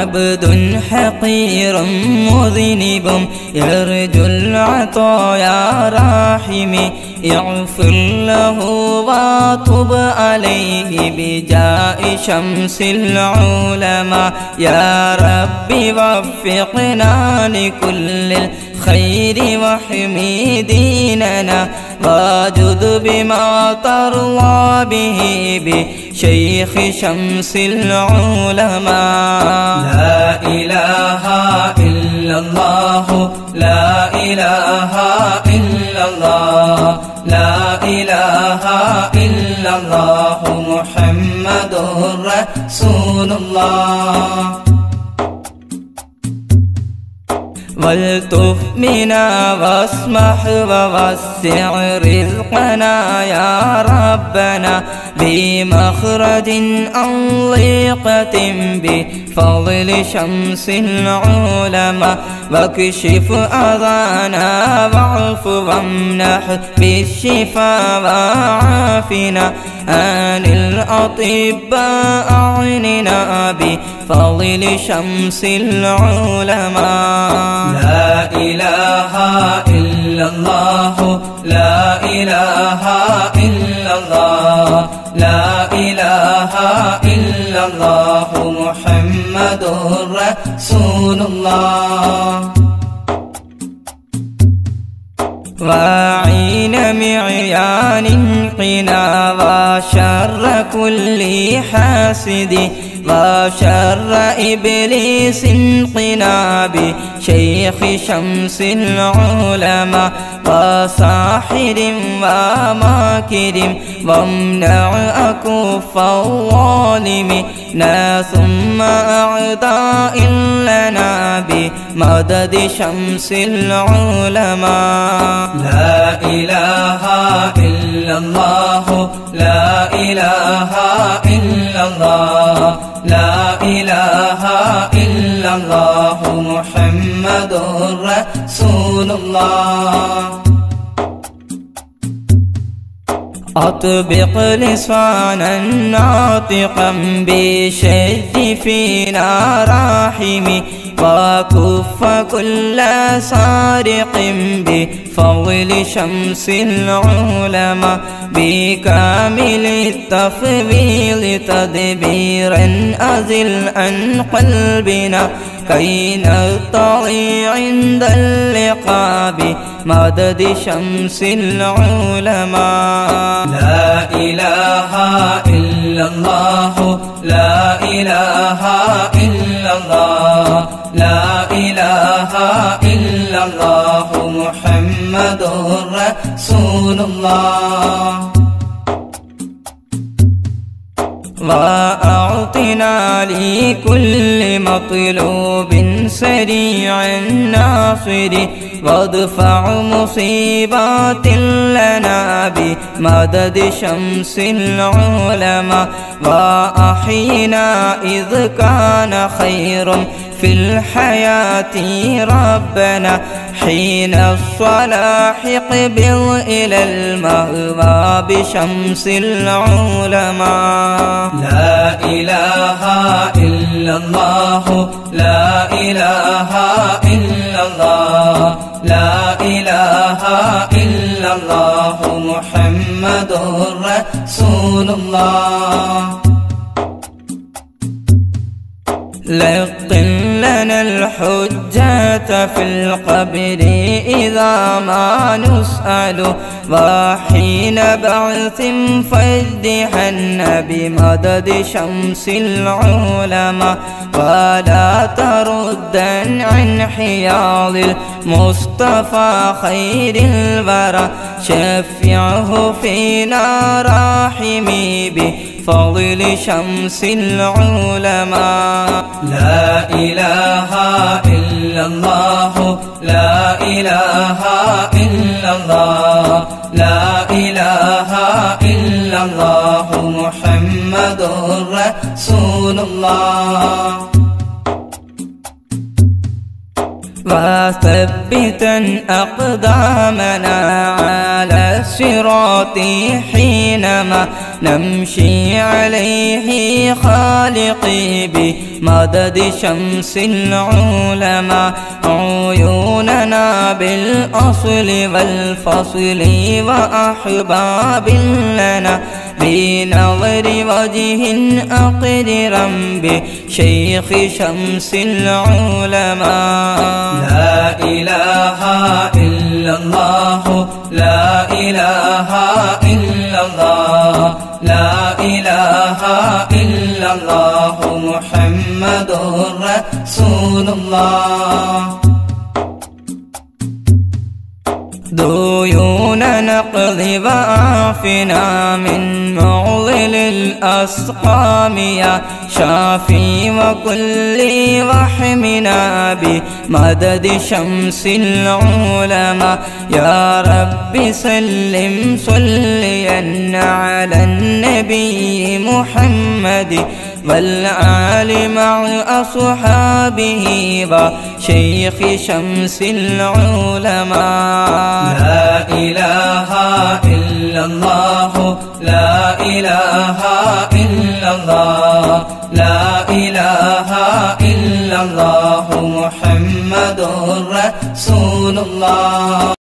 عبد حقير مذنب يرجو العطايا راحم يغفر له واتب عليه بجاء شمس العلماء. يا رب وفقنا لكل الخير واحمي ديننا واجد بما تروى به بشيخ شمس العلماء. لا إله إلا الله لا إله إلا الله لا إله إلا الله محمد رسول الله. والطف منا واسمح ووسع رزقنا يا ربنا بمخرج أنضيقة بفضل شمس العلماء واكشف أذانا واعف وامنح بالشفاء وعافنا عن الأطباء أعننا بفضل شمس العلماء. لا إله إلا الله لا إله إلا الله لا إله إلا الله محمد رسول الله. وعين معيان قنا وشر كل حاسد. وشر إبليس قنا بشيخ شمس العلماء وساحر وماكر وامنع أكف الظالم ثم أعداء لنا بمدد شمس العلماء. لا إله إلا الله لا إله إلا الله لا إله إلا الله محمد رسول الله. أطبق لسانا ناطقا بشد فينا راحم وكف كل سارق بفضل شمس العلماء بكامل التفضيل تدبيرا أزل عن قلبنا كي نرتضي عند اللقاء بمدد شمس العلماء. لا إله الله محمد رسول الله. وأعطنا لكل مطلوب سريع ناصر وادفع مصيبات لنا بمدد شمس العلماء. وأحينا إذ كان خير في الحياة ربنا حين الصلاح قبل إلى المهوى بشمس العلماء. لا إله إلا الله لا إله إلا الله لا إله إلا الله محمد رسول الله. لقن لنا الحجة في القبر إذا ما نسأل وحين بعث فاجدحن بمدد شمس العلماء ولا تردن عن حياض المصطفى خير الورى شفعه فينا راحمي بفضل شمس العلماء لا إله إلا الله. لا إله إلا الله. لا إله إلا الله. محمد رسول الله وثبتا أقدامنا على الصراط حينما نمشي عليه خالقي بمدد شمس العلماء عيوننا بالأصل والفصل وأحباب لنا بنظر وجه أقدرا بشيخ شمس العلماء. لا إله إلا الله محمد رسول الله. ديون نقض وعافنا من معضل الأسقام يا شافي وكل وحمنا بمدد شمس العلماء. يا رب سلم صليا على النبي محمد. والآل مع أصحابه وشيخ شمس العلماء. لا إله إلا الله لا إله إلا الله لا إله إلا الله محمد رسول الله.